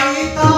Sita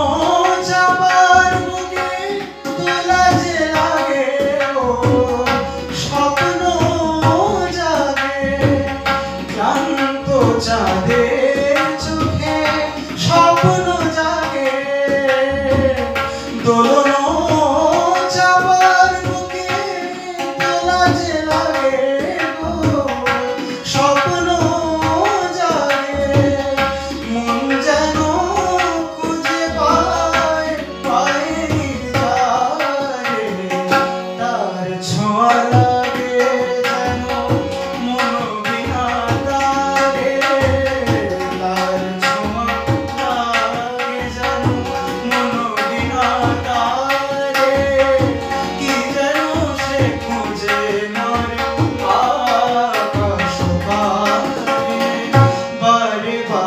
Amen.